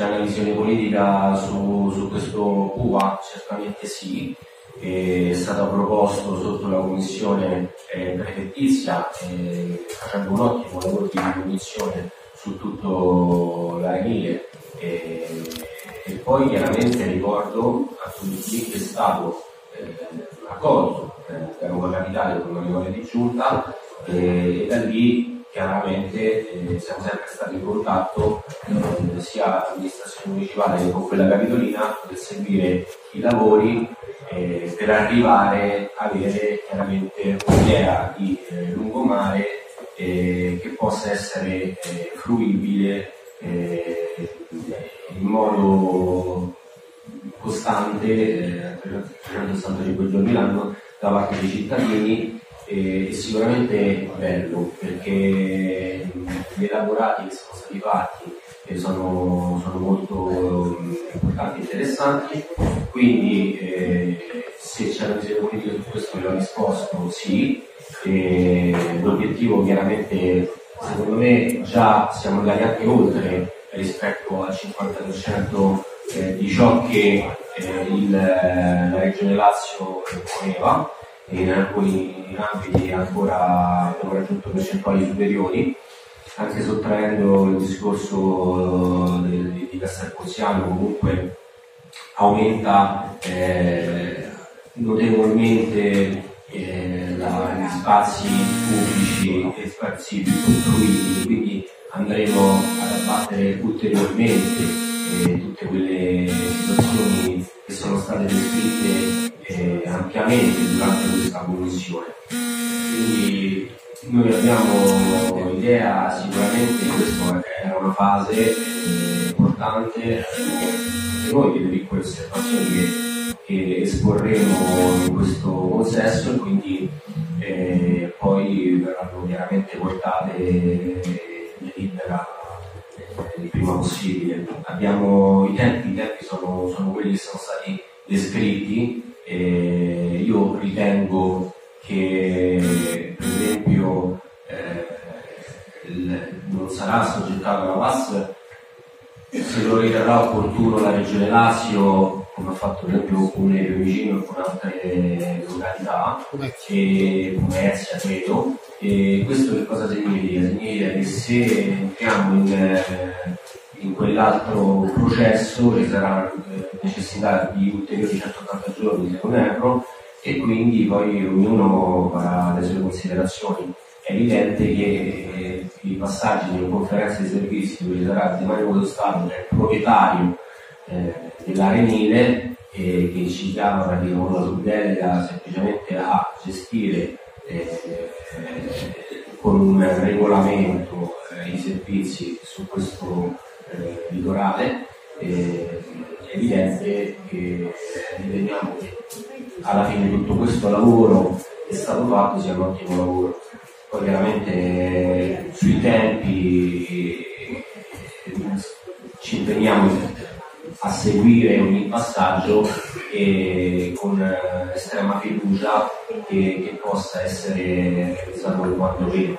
c'è una visione politica su, su questo PUA? Certamente sì, è stato proposto sotto la commissione eh, prefettizia eh, facendo un ottimo lavoro di commissione su tutto l'arenile e, e poi chiaramente ricordo a tutti che è stato eh, accolto eh, da Roma Capitale con riunione di giunta e da lì chiaramente eh, siamo sempre stati in contatto eh, sia l'amministrazione municipale che con quella capitolina per seguire i lavori eh, per arrivare a avere chiaramente un'idea di eh, lungomare eh, che possa essere eh, fruibile in modo costante, 365 giorni l'anno, da parte dei cittadini e sicuramente bello perché gli elaborati che sono stati fatti sono, sono molto importanti e interessanti, quindi eh, se c'è una visione politica su questo vi ho risposto sì, e l'obiettivo chiaramente secondo me già siamo andati anche oltre rispetto al 50% eh, di ciò che eh, il, la Regione Lazio poneva in alcuni ambiti ancora abbiamo raggiunto percentuali superiori, anche sottraendo il discorso di, di Castelpoziano comunque aumenta eh, notevolmente eh, la, gli spazi pubblici e spazi costruiti, quindi andremo ad abbattere ulteriormente eh, tutte quelle situazioni che sono state descritte eh, ampiamente durante questa commissione. Quindi noi abbiamo idea sicuramente che questa è una fase eh, importante anche noi delle piccole osservazioni che, che, esporremo in questo consesso e quindi eh, poi verranno chiaramente portate eh, prima possibile. Abbiamo i tempi, i tempi sono, sono quelli che sono stati descritti eh, io ritengo che per esempio eh, il, non sarà soggettato alla VAS se lo riterrà opportuno la Regione Lazio come ha fatto per esempio il Fiumicino e con altre località e come Ezia credo e questo che cosa significa? significa che se entriamo in eh, in quell'altro processo ci sarà eh, necessità di ulteriori 180 giorni secondo euro e quindi poi ognuno farà le sue considerazioni. È evidente che eh, i passaggi di conferenza di servizi dove ci sarà il Demanio dello Stato che il proprietario eh, dell'arenile e che ci chiama praticamente su delega semplicemente a gestire eh, con un regolamento eh, i servizi su questo eh, litorale, eh, è evidente che riteniamo che alla fine tutto questo lavoro che è stato fatto sia un ottimo lavoro. Poi chiaramente sui tempi ci impegniamo a seguire ogni passaggio e con estrema fiducia che, che possa essere realizzato quanto prima.